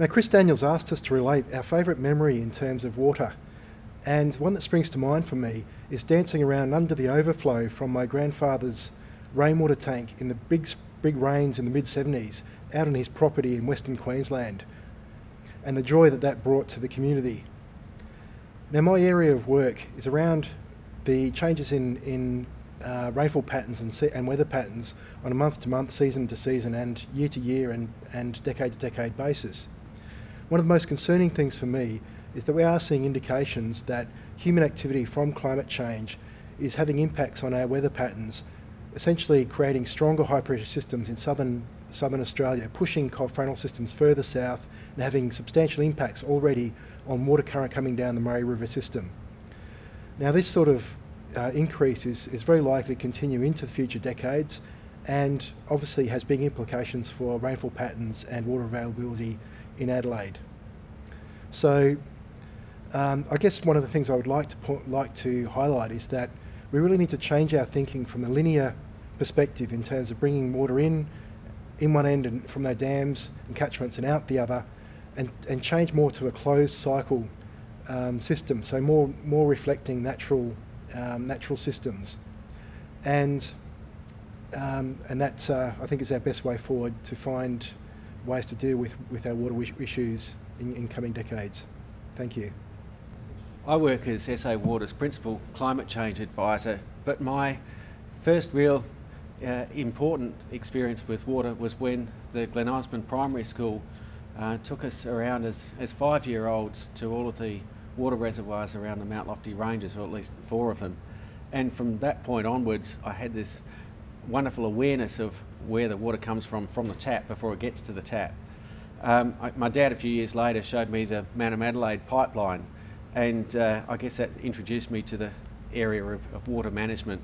Now, Chris Daniels asked us to relate our favourite memory in terms of water, and one that springs to mind for me is dancing around under the overflow from my grandfather's rainwater tank in the big, big rains in the mid 70s out on his property in Western Queensland, and the joy that that brought to the community. Now, my area of work is around the changes in, in uh, rainfall patterns and, and weather patterns on a month to month, season to season, and year to year and, and decade to decade basis. One of the most concerning things for me is that we are seeing indications that human activity from climate change is having impacts on our weather patterns, essentially creating stronger high pressure systems in southern, southern Australia, pushing cold frontal systems further south and having substantial impacts already on water current coming down the Murray River system. Now this sort of uh, increase is, is very likely to continue into future decades and obviously has big implications for rainfall patterns and water availability in Adelaide. So um, I guess one of the things I would like to like to highlight is that we really need to change our thinking from a linear perspective in terms of bringing water in in one end and from their dams and catchments and out the other, and, and change more to a closed cycle um, system, so more more reflecting natural um, natural systems, and um, and that uh, I think is our best way forward to find ways to deal with with our water issues in, in coming decades. Thank you. I work as SA Water's principal climate change advisor, but my first real uh, important experience with water was when the Glen Osmond Primary School uh, took us around as, as five-year-olds to all of the water reservoirs around the Mount Lofty Ranges, or at least four of them. And from that point onwards, I had this wonderful awareness of where the water comes from from the tap before it gets to the tap. Um, I, my dad, a few years later, showed me the Mannum Adelaide pipeline, and uh, I guess that introduced me to the area of, of water management.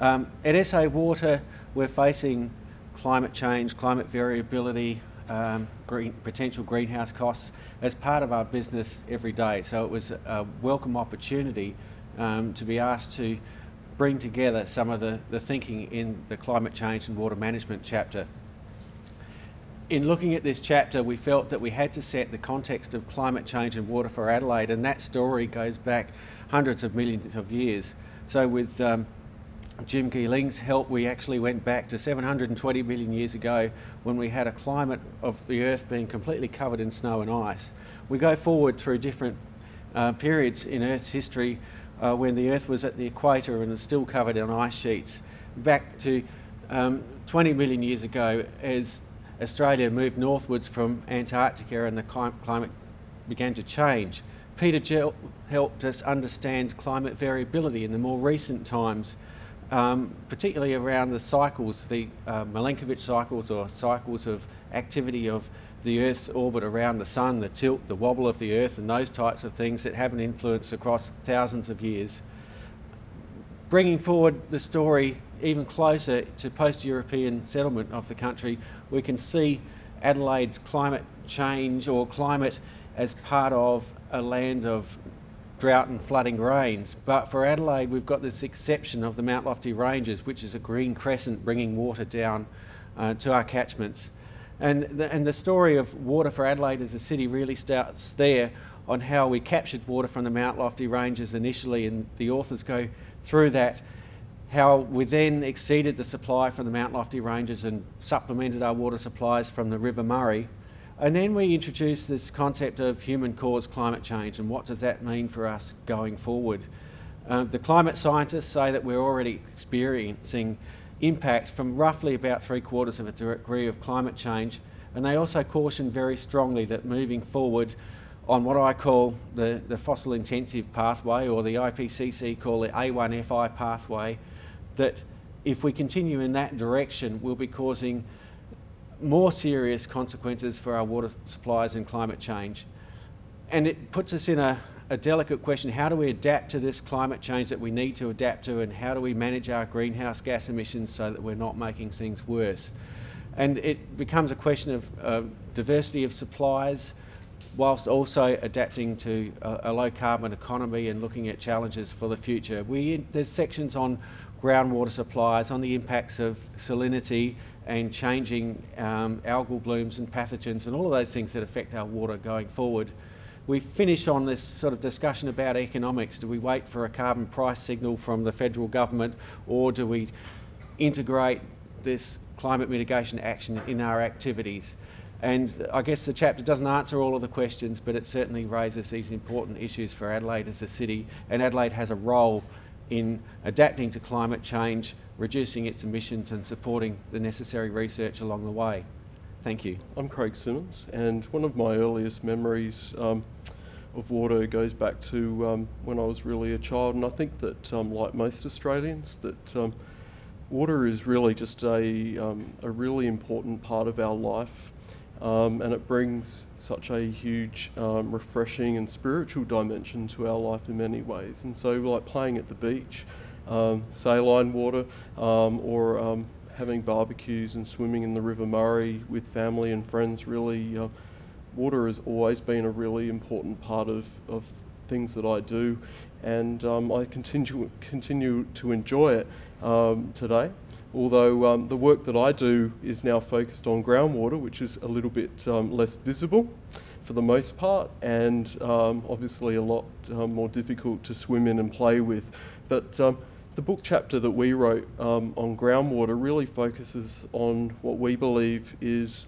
Um, at SA Water, we're facing climate change, climate variability, um, green, potential greenhouse costs as part of our business every day. So it was a welcome opportunity um, to be asked to bring together some of the, the thinking in the climate change and water management chapter in looking at this chapter, we felt that we had to set the context of climate change and water for Adelaide, and that story goes back hundreds of millions of years. So, with um, Jim Gehling's help, we actually went back to 720 million years ago when we had a climate of the Earth being completely covered in snow and ice. We go forward through different uh, periods in Earth's history uh, when the Earth was at the equator and is still covered in ice sheets, back to um, 20 million years ago as Australia moved northwards from Antarctica and the climate began to change. Peter Gell helped us understand climate variability in the more recent times, um, particularly around the cycles, the uh, Milankovitch cycles or cycles of activity of the Earth's orbit around the Sun, the tilt, the wobble of the Earth, and those types of things that have an influence across thousands of years. Bringing forward the story even closer to post-European settlement of the country, we can see Adelaide's climate change or climate as part of a land of drought and flooding rains. But for Adelaide, we've got this exception of the Mount Lofty Ranges, which is a green crescent bringing water down uh, to our catchments. And the, and the story of water for Adelaide as a city really starts there on how we captured water from the Mount Lofty Ranges initially, and the authors go through that how we then exceeded the supply from the Mount Lofty Ranges and supplemented our water supplies from the River Murray. And then we introduced this concept of human caused climate change and what does that mean for us going forward. Uh, the climate scientists say that we're already experiencing impacts from roughly about three quarters of a degree of climate change. And they also caution very strongly that moving forward on what I call the, the fossil intensive pathway or the IPCC call it A1FI pathway, that if we continue in that direction, we'll be causing more serious consequences for our water supplies and climate change. And it puts us in a, a, delicate question how do we adapt to this climate change that we need to adapt to, and how do we manage our greenhouse gas emissions so that we're not making things worse? And it becomes a question of uh, diversity of supplies, whilst also adapting to a, a, low carbon economy and looking at challenges for the future. We, there's sections on groundwater supplies, on the impacts of salinity and changing um, algal blooms and pathogens and all of those things that affect our water going forward. We finish on this sort of discussion about economics. Do we wait for a carbon price signal from the federal government or do we integrate this climate mitigation action in our activities? And I guess the chapter doesn't answer all of the questions, but it certainly raises these important issues for Adelaide as a city. And Adelaide has a role in adapting to climate change, reducing its emissions and supporting the necessary research along the way. Thank you. I'm Craig Simmons and one of my earliest memories um, of water goes back to um, when I was really a child and I think that um, like most Australians that um, water is really just a, um, a really important part of our life and it brings such a huge refreshing and spiritual dimension to our life in many ways. And so, like playing at the beach, saline water, or having barbecues and swimming in the River Murray with family and friends, really, uh, water has always been a really important part of, of things that I do, and um, I continue continue to enjoy it today although um, the work that I do is now focused on groundwater, which is a little bit um, less visible for the most part, and um, obviously a lot um, more difficult to swim in and play with. But um, the book chapter that we wrote um, on groundwater really focuses on what we believe is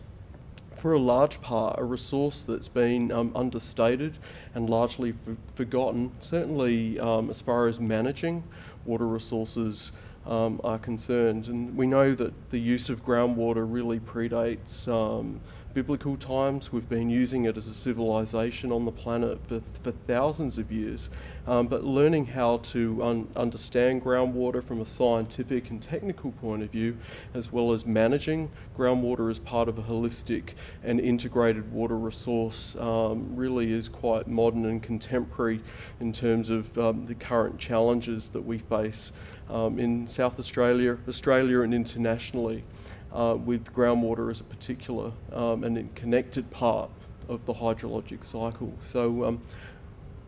for a large part, a resource that's been um, understated and largely forgotten, certainly um, as far as managing water resources um, are concerned. And we know that the use of groundwater really predates um, biblical times. We've been using it as a civilization on the planet for, for thousands of years. Um, but learning how to un understand groundwater from a scientific and technical point of view, as well as managing groundwater as part of a holistic and integrated water resource, um, really is quite modern and contemporary in terms of um, the current challenges that we face um, in South Australia, Australia and internationally uh, with groundwater as a particular um, and connected part of the hydrologic cycle. So um,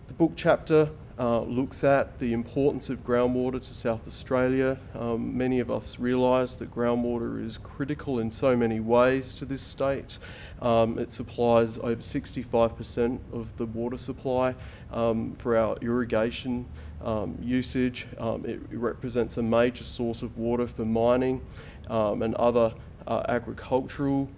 the book chapter uh, looks at the importance of groundwater to South Australia. Um, many of us realise that groundwater is critical in so many ways to this state. Um, it supplies over 65% of the water supply um, for our irrigation um, usage. Um, it represents a major source of water for mining um, and other uh, agricultural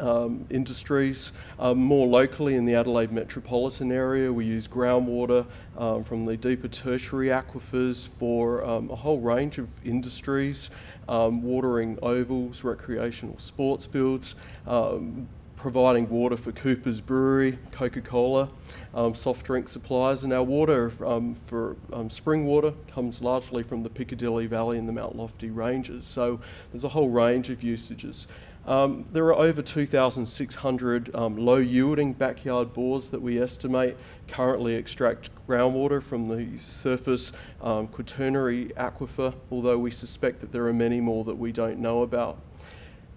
um, industries. Um, more locally in the Adelaide metropolitan area, we use groundwater um, from the deeper tertiary aquifers for um, a whole range of industries, um, watering ovals, recreational sports fields, um, providing water for Cooper's Brewery, Coca-Cola, um, soft drink supplies, and our water um, for um, spring water comes largely from the Piccadilly Valley and the Mount Lofty ranges. So there's a whole range of usages. Um, there are over 2,600 um, low yielding backyard bores that we estimate currently extract groundwater from the surface um, quaternary aquifer, although we suspect that there are many more that we don't know about.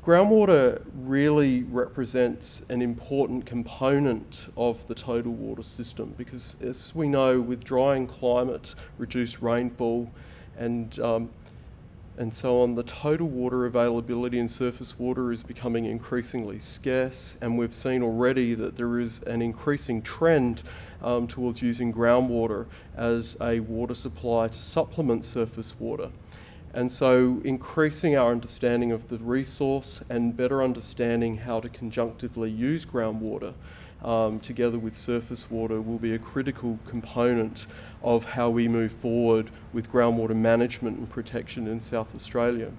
Groundwater really represents an important component of the total water system because, as we know, with drying climate, reduced rainfall, and um, and so on, the total water availability in surface water is becoming increasingly scarce, and we've seen already that there is an increasing trend um, towards using groundwater as a water supply to supplement surface water. And so increasing our understanding of the resource and better understanding how to conjunctively use groundwater um, together with surface water will be a critical component of how we move forward with groundwater management and protection in South Australia.